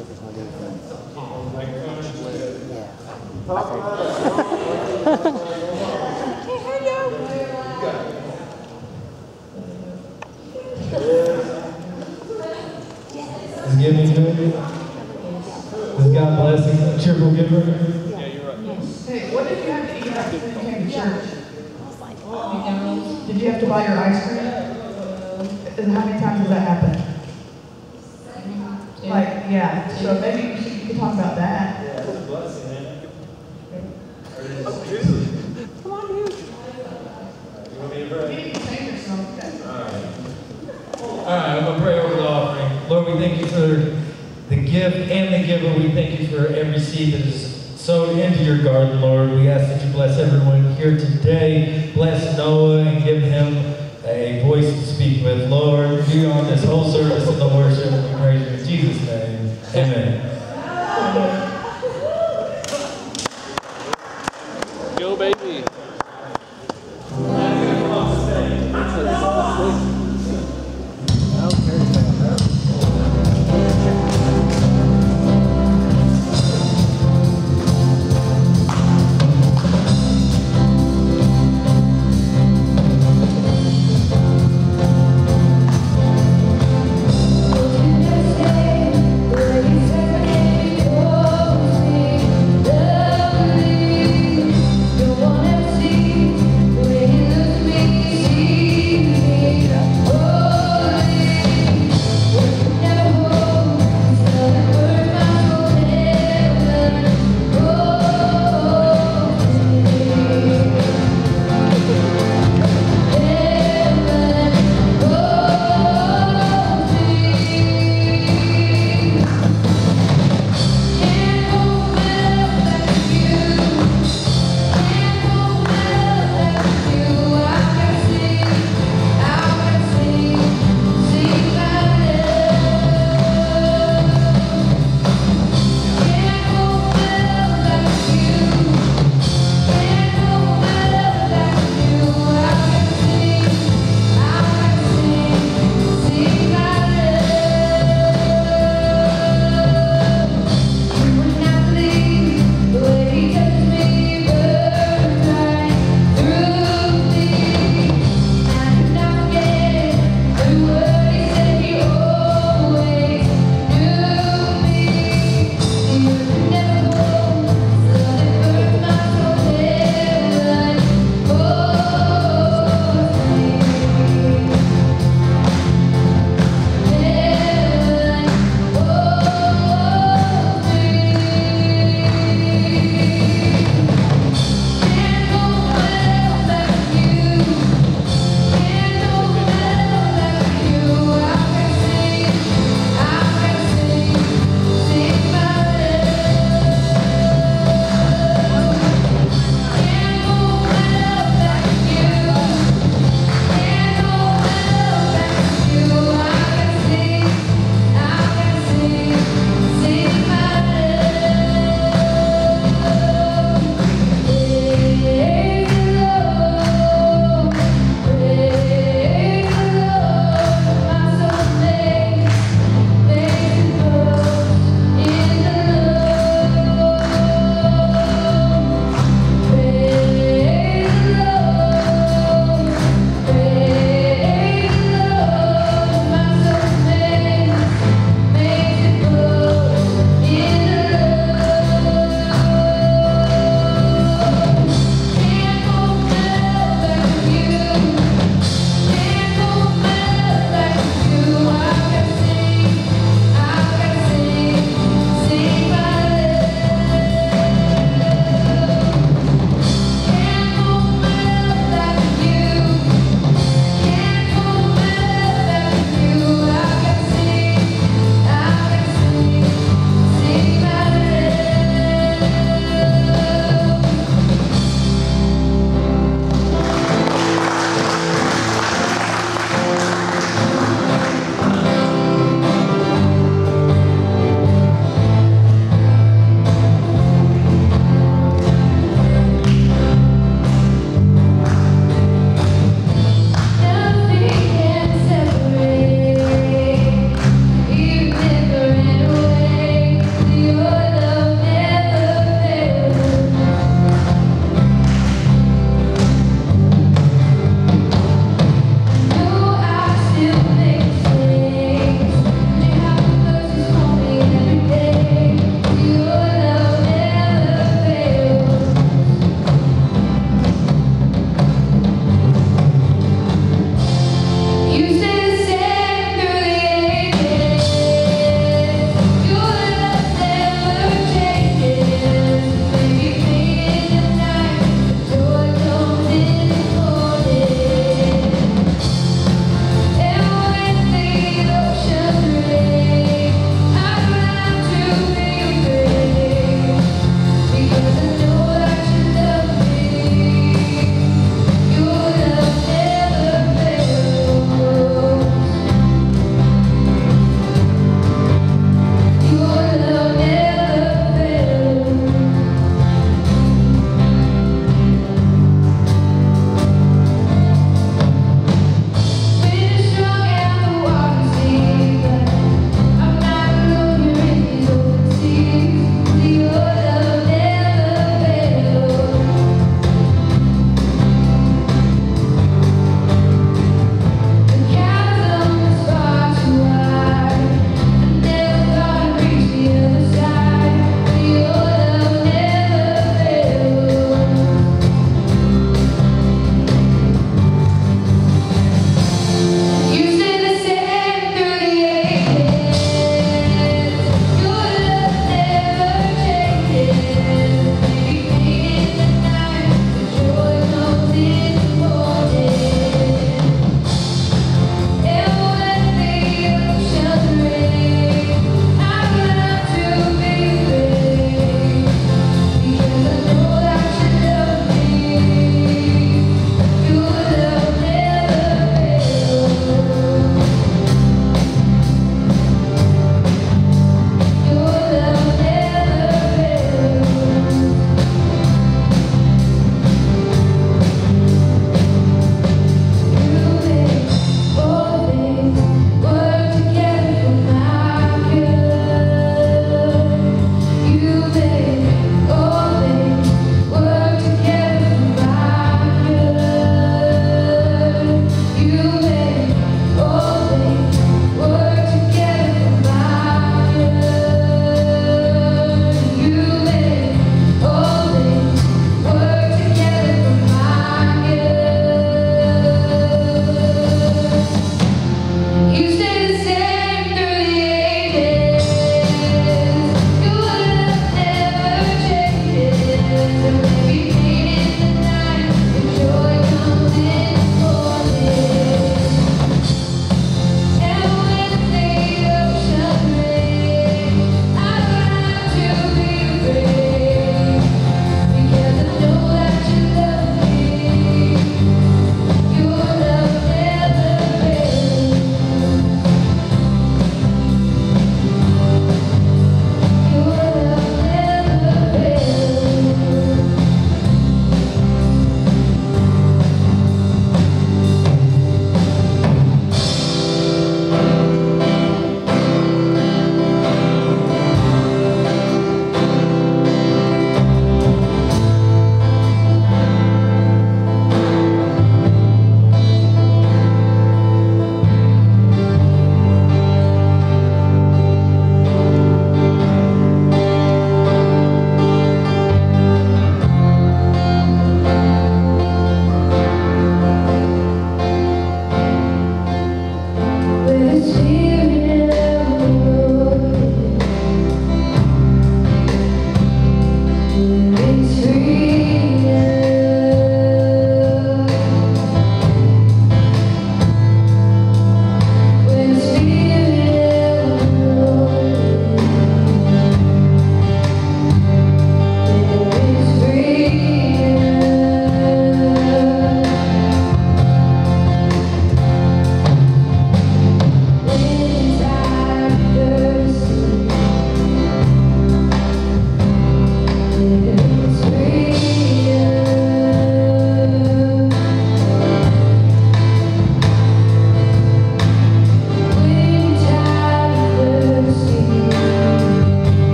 Is uh, gift and the giver. We thank you for every seed that is sown into your garden, Lord. We ask that you bless everyone here today. Bless Noah and give him a voice to speak with. Lord, be on this whole service of the worship. We praise you in Jesus' name. Amen.